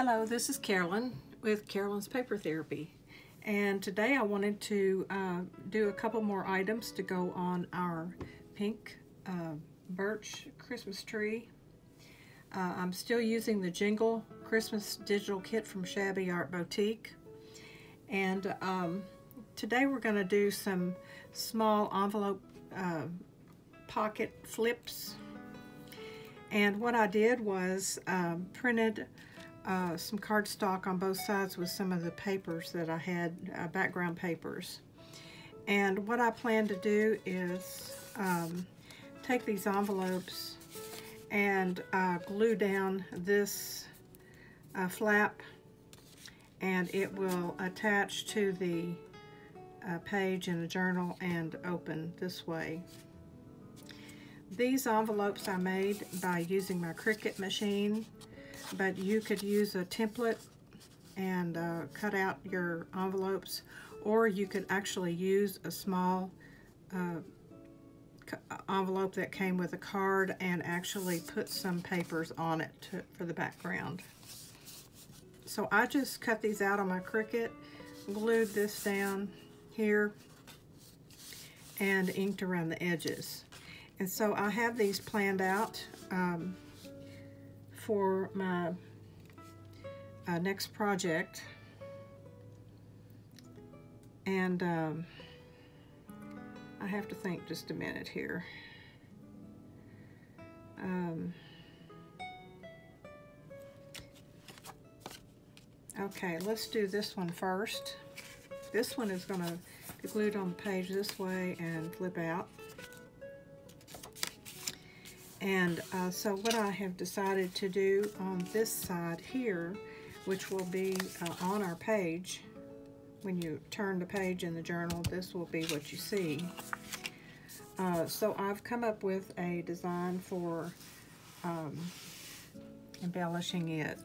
Hello, this is Carolyn with Carolyn's Paper Therapy. And today I wanted to uh, do a couple more items to go on our pink uh, birch Christmas tree. Uh, I'm still using the Jingle Christmas digital kit from Shabby Art Boutique. And um, today we're going to do some small envelope uh, pocket flips. And what I did was um, printed uh, some cardstock on both sides with some of the papers that I had, uh, background papers. And what I plan to do is um, take these envelopes and uh, glue down this uh, flap and it will attach to the uh, page in a journal and open this way. These envelopes I made by using my Cricut machine but you could use a template and uh, cut out your envelopes or you could actually use a small uh, envelope that came with a card and actually put some papers on it to, for the background. So I just cut these out on my Cricut, glued this down here, and inked around the edges. And so I have these planned out. Um, for my uh, next project. And um, I have to think just a minute here. Um, okay, let's do this one first. This one is going to be glued on the page this way and flip out. And uh, so what I have decided to do on this side here, which will be uh, on our page, when you turn the page in the journal, this will be what you see. Uh, so I've come up with a design for um, embellishing it.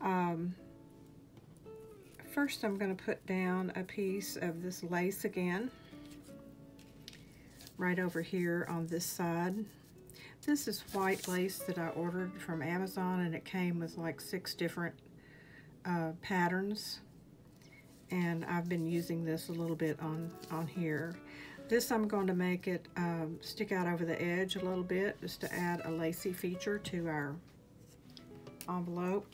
Um, first I'm going to put down a piece of this lace again right over here on this side. This is white lace that I ordered from Amazon and it came with like six different uh, patterns and I've been using this a little bit on, on here. This I'm going to make it um, stick out over the edge a little bit just to add a lacy feature to our envelope.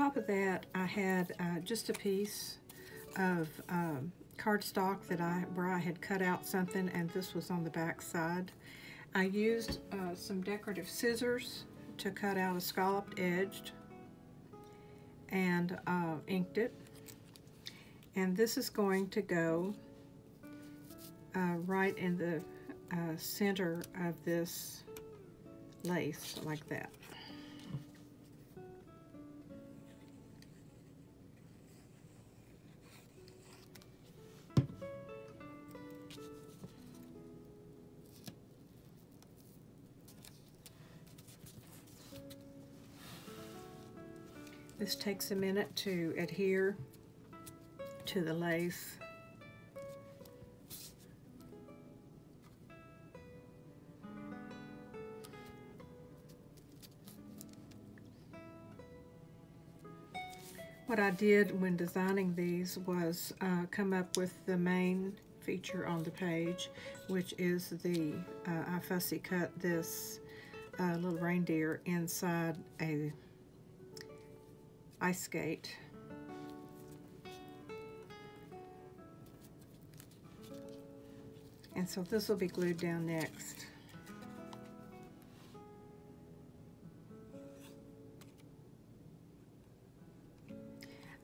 Top of that, I had uh, just a piece of um, cardstock that I where I had cut out something, and this was on the back side. I used uh, some decorative scissors to cut out a scalloped edge and uh, inked it. And this is going to go uh, right in the uh, center of this lace like that. Takes a minute to adhere to the lace. What I did when designing these was uh, come up with the main feature on the page, which is the, uh, I fussy cut this uh, little reindeer inside a ice skate. And so this will be glued down next.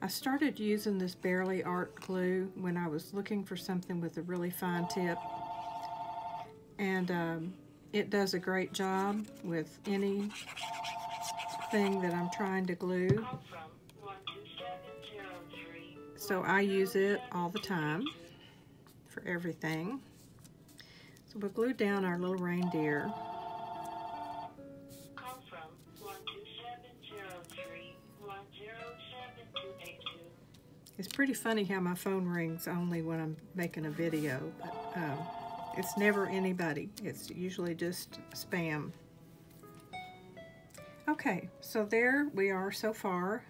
I started using this Bearly Art glue when I was looking for something with a really fine tip. And um, it does a great job with any thing that I'm trying to glue. So I use it all the time for everything. So we'll glue down our little reindeer. It's pretty funny how my phone rings only when I'm making a video, but um, it's never anybody. It's usually just spam. Okay, so there we are so far.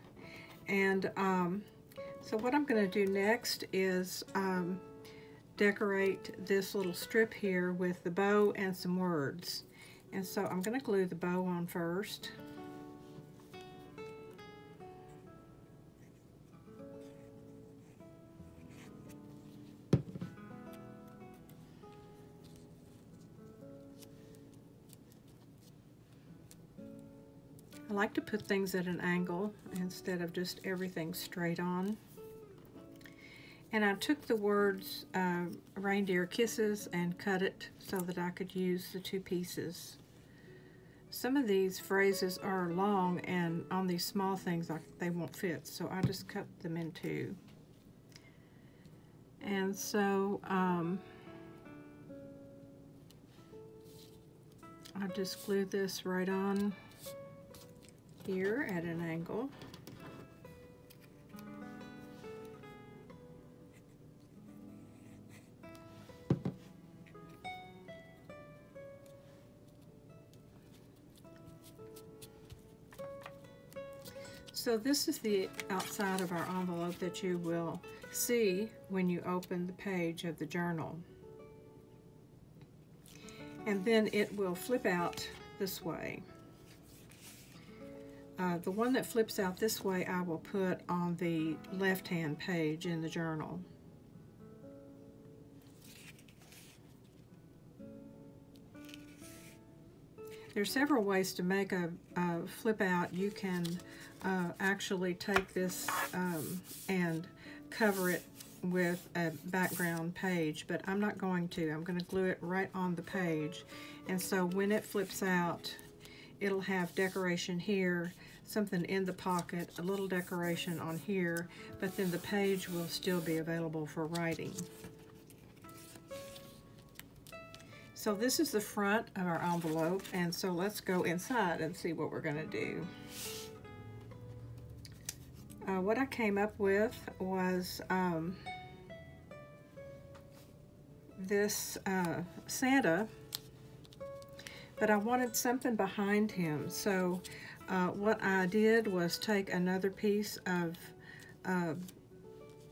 And um, so what I'm going to do next is um, decorate this little strip here with the bow and some words. And so I'm going to glue the bow on first. I like to put things at an angle instead of just everything straight on. And I took the words uh, reindeer kisses and cut it so that I could use the two pieces. Some of these phrases are long and on these small things I, they won't fit so I just cut them in two. And so um, I just glued this right on here at an angle. So this is the outside of our envelope that you will see when you open the page of the journal. And then it will flip out this way. Uh, the one that flips out this way I will put on the left-hand page in the journal. There's several ways to make a, a flip out. You can uh, actually take this um, and cover it with a background page, but I'm not going to. I'm going to glue it right on the page. And so when it flips out, it'll have decoration here, something in the pocket, a little decoration on here, but then the page will still be available for writing. So this is the front of our envelope, and so let's go inside and see what we're gonna do. Uh, what I came up with was um, this uh, Santa but I wanted something behind him. So uh, what I did was take another piece of uh,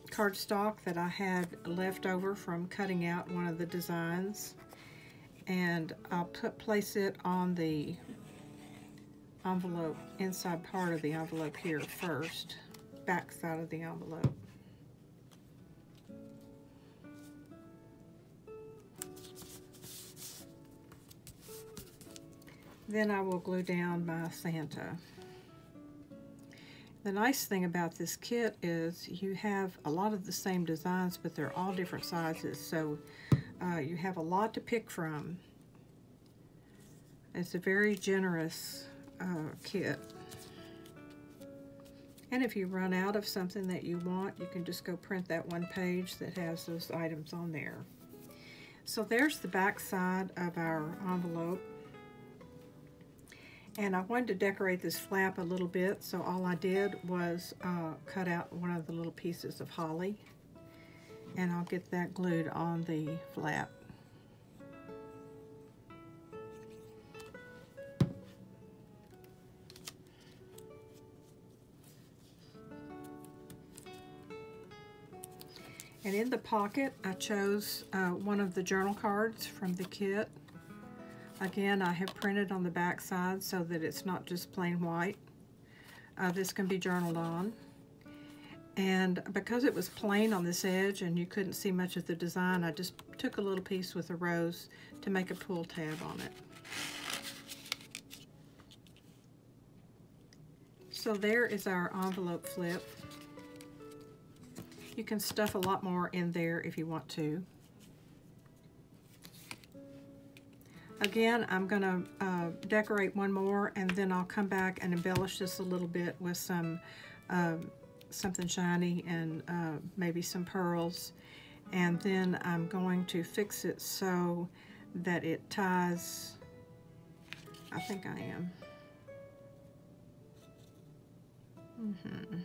cardstock that I had left over from cutting out one of the designs and I'll put, place it on the envelope, inside part of the envelope here first, back side of the envelope. Then I will glue down my Santa. The nice thing about this kit is you have a lot of the same designs, but they're all different sizes, so uh, you have a lot to pick from. It's a very generous uh, kit. And if you run out of something that you want, you can just go print that one page that has those items on there. So there's the back side of our envelope. And I wanted to decorate this flap a little bit, so all I did was uh, cut out one of the little pieces of holly. And I'll get that glued on the flap. And in the pocket, I chose uh, one of the journal cards from the kit. Again, I have printed on the back side so that it's not just plain white. Uh, this can be journaled on. And because it was plain on this edge and you couldn't see much of the design, I just took a little piece with a rose to make a pull tab on it. So there is our envelope flip. You can stuff a lot more in there if you want to. Again, I'm going to uh, decorate one more and then I'll come back and embellish this a little bit with some uh, something shiny and uh, maybe some pearls. And then I'm going to fix it so that it ties, I think I am. Mm-hmm.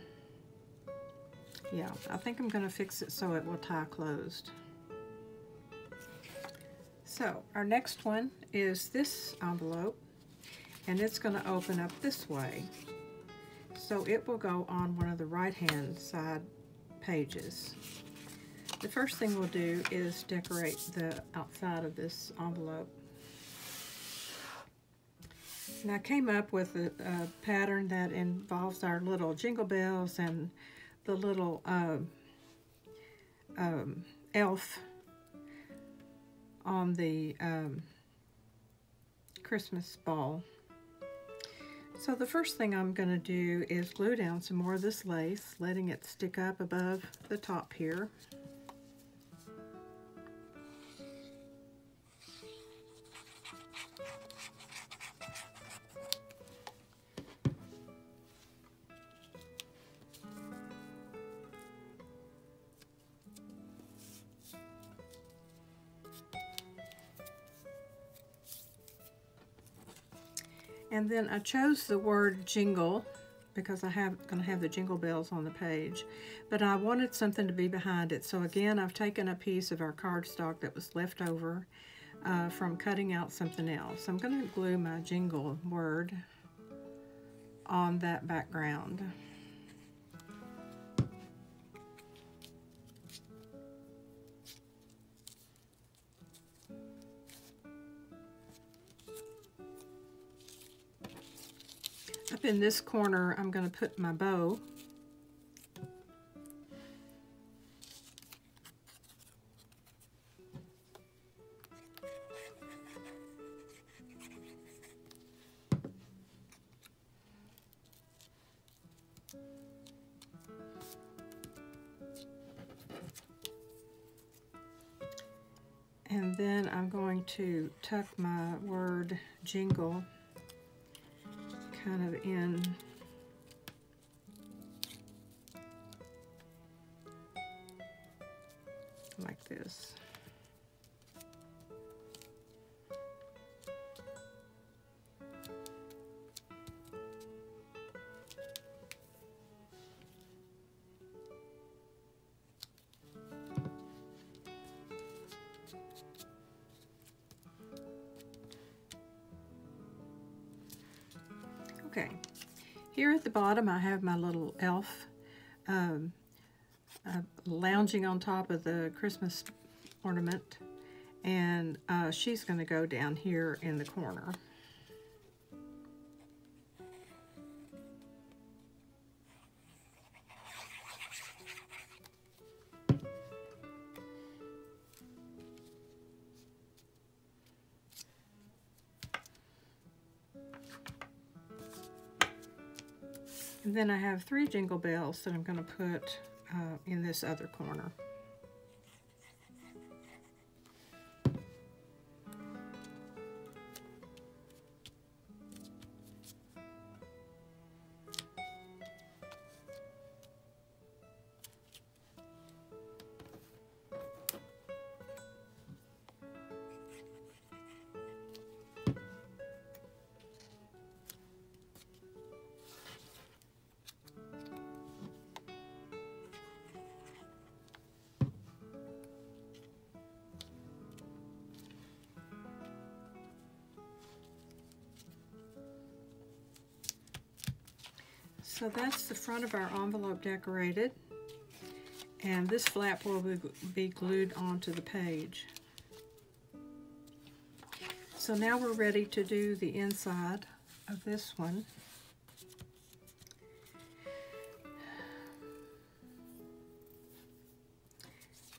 Yeah, I think I'm going to fix it so it will tie closed. So our next one is this envelope and it's going to open up this way. So it will go on one of the right hand side pages. The first thing we'll do is decorate the outside of this envelope. And I came up with a, a pattern that involves our little jingle bells and the little uh, um, elf on the um, Christmas ball. So the first thing I'm going to do is glue down some more of this lace, letting it stick up above the top here. Then I chose the word jingle because I have going to have the jingle bells on the page. But I wanted something to be behind it. So again, I've taken a piece of our cardstock that was left over uh, from cutting out something else. I'm going to glue my jingle word on that background. Up in this corner, I'm going to put my bow. And then I'm going to tuck my word jingle kind of in like this. Bottom I have my little elf um, uh, lounging on top of the Christmas ornament and uh, she's going to go down here in the corner. And then I have three jingle bells that I'm going to put uh, in this other corner. So that's the front of our envelope decorated. And this flap will be glued onto the page. So now we're ready to do the inside of this one.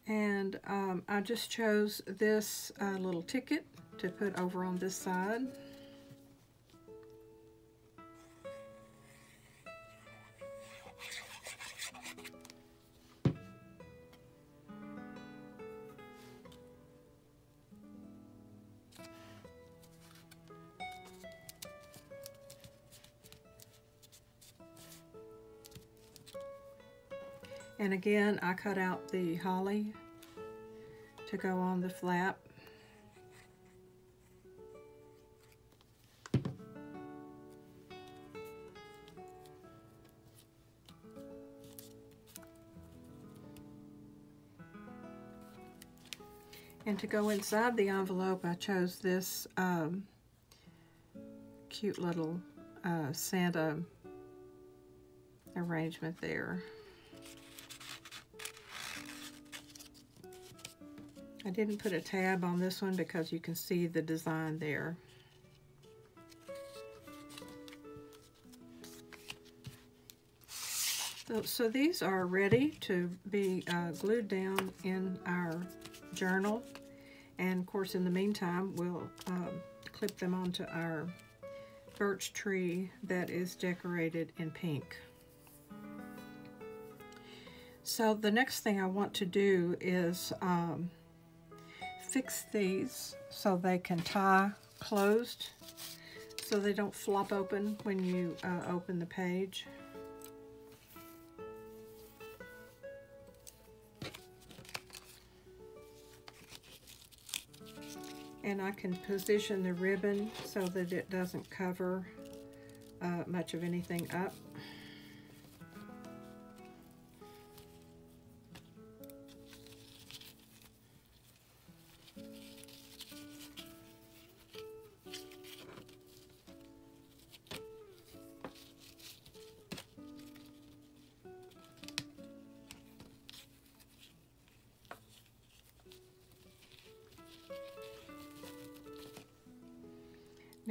And um, I just chose this uh, little ticket to put over on this side. And again, I cut out the holly to go on the flap. And to go inside the envelope, I chose this um, cute little uh, Santa arrangement there. I didn't put a tab on this one because you can see the design there. So, so these are ready to be uh, glued down in our journal. And of course, in the meantime, we'll um, clip them onto our birch tree that is decorated in pink. So the next thing I want to do is um, fix these so they can tie closed so they don't flop open when you uh, open the page. and I can position the ribbon so that it doesn't cover uh, much of anything up.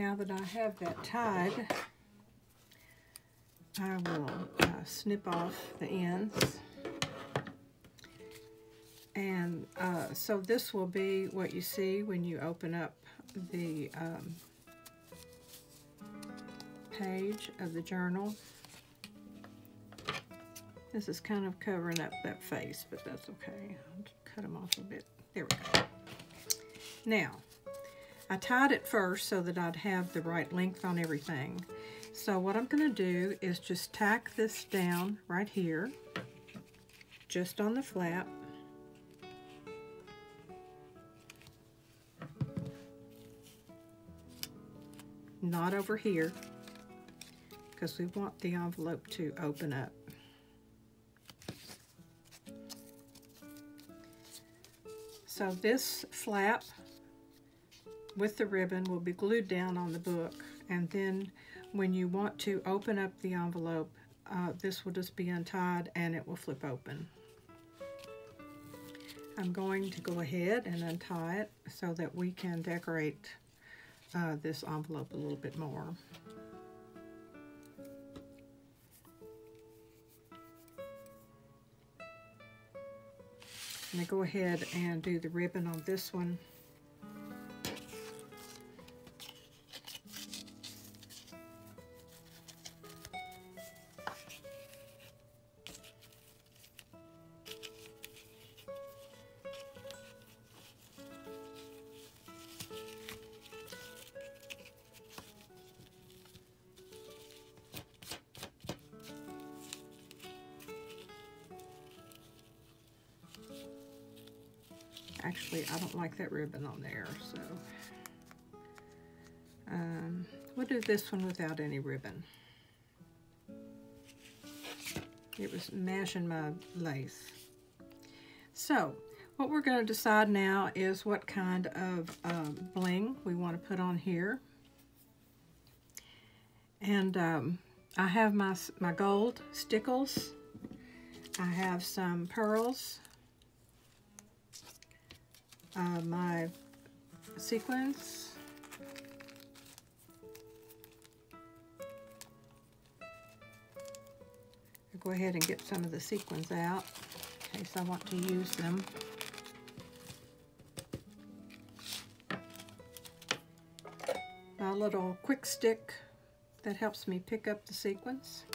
Now that I have that tied, I will uh, snip off the ends. And uh, so this will be what you see when you open up the um, page of the journal. This is kind of covering up that face, but that's okay. I'll cut them off a bit. There we go. Now, I tied it first so that I'd have the right length on everything. So what I'm going to do is just tack this down right here, just on the flap. Not over here, because we want the envelope to open up. So this flap with the ribbon will be glued down on the book and then when you want to open up the envelope uh, this will just be untied and it will flip open. I'm going to go ahead and untie it so that we can decorate uh, this envelope a little bit more. I'm going to go ahead and do the ribbon on this one. Like that ribbon on there, so. Um, we'll do this one without any ribbon. It was mashing my lace. So, what we're going to decide now is what kind of um, bling we want to put on here. And um, I have my, my gold stickles. I have some pearls uh, my sequins. I'll go ahead and get some of the sequins out in case I want to use them. My little quick stick that helps me pick up the sequins.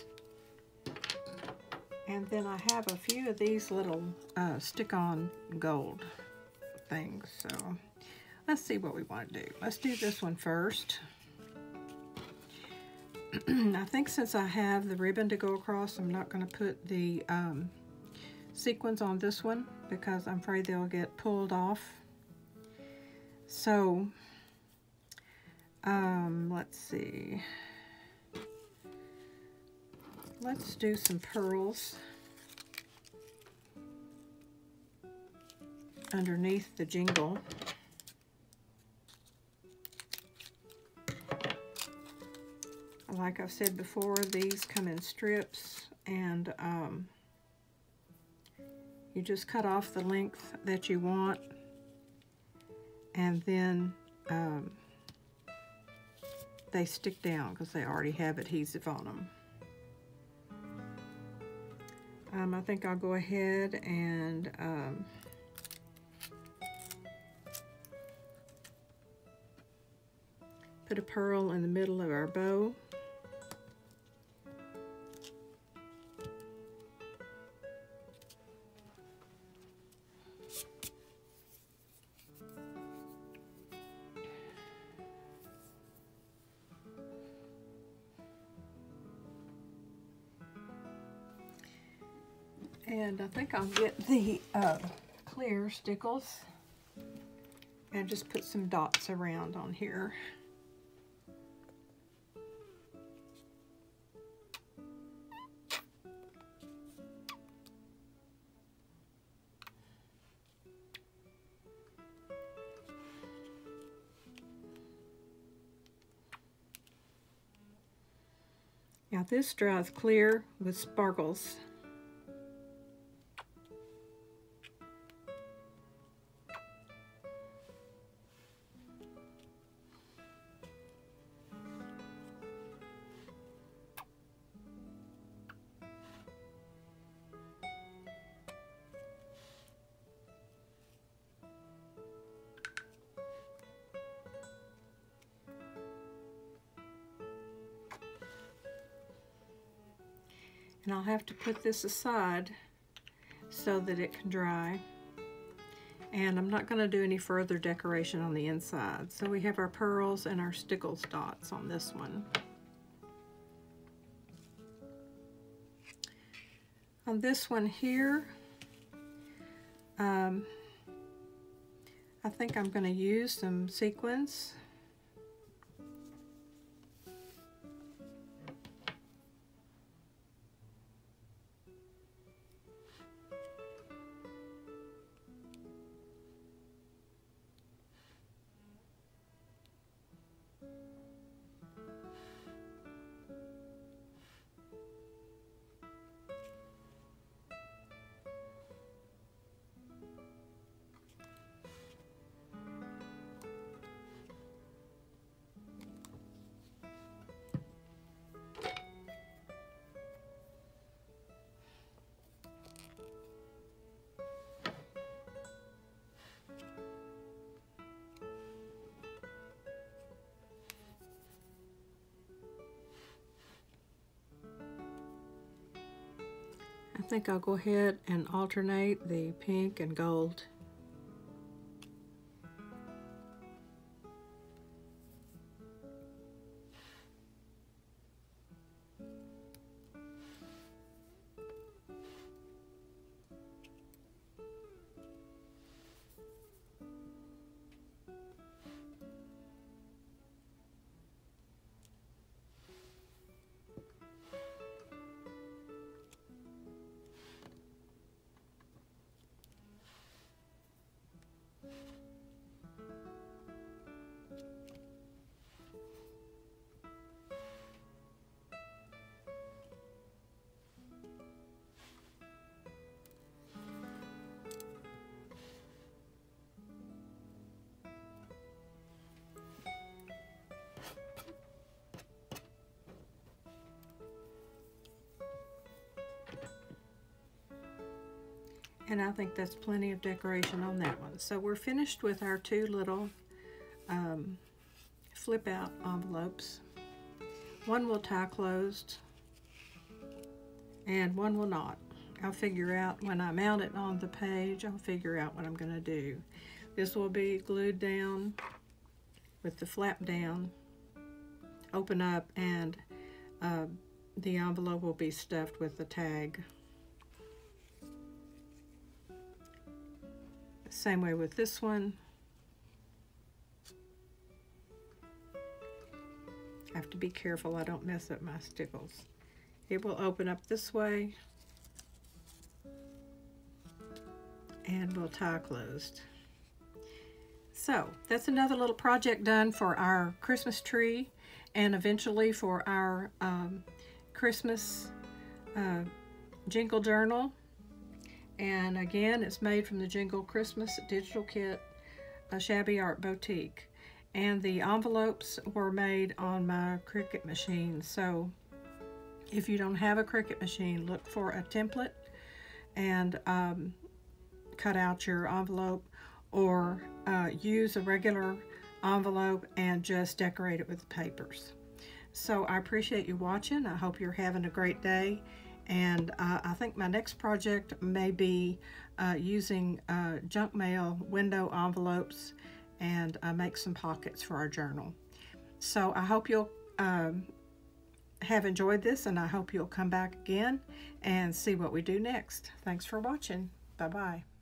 And then I have a few of these little uh, stick-on gold things. So let's see what we want to do. Let's do this one first. I think since I have the ribbon to go across, I'm not going to put the um, sequins on this one because I'm afraid they'll get pulled off. So, um, let's see. Let's do some pearls. Underneath the jingle. Like I've said before, these come in strips and um, you just cut off the length that you want and then um, they stick down because they already have adhesive on them. Um, I think I'll go ahead and um, put a pearl in the middle of our bow. And I think I'll get the uh, clear stickles and just put some dots around on here. Now this dries clear with sparkles. I'll have to put this aside so that it can dry. And I'm not going to do any further decoration on the inside. So we have our pearls and our stickles dots on this one. On this one here, um, I think I'm going to use some sequins think I'll go ahead and alternate the pink and gold. And I think that's plenty of decoration on that one. So we're finished with our two little um, flip out envelopes. One will tie closed and one will not. I'll figure out when I mount it on the page, I'll figure out what I'm going to do. This will be glued down with the flap down, open up, and uh, the envelope will be stuffed with the tag. Same way with this one. I have to be careful I don't mess up my stickles. It will open up this way and we'll tie closed. So that's another little project done for our Christmas tree and eventually for our um, Christmas uh, jingle journal. And again, it's made from the Jingle Christmas Digital Kit, a Shabby Art Boutique. And the envelopes were made on my Cricut machine. So if you don't have a Cricut machine, look for a template and um, cut out your envelope or uh, use a regular envelope and just decorate it with papers. So I appreciate you watching. I hope you're having a great day. And uh, I think my next project may be uh, using uh, junk mail window envelopes and uh, make some pockets for our journal. So I hope you'll um, have enjoyed this and I hope you'll come back again and see what we do next. Thanks for watching. Bye-bye.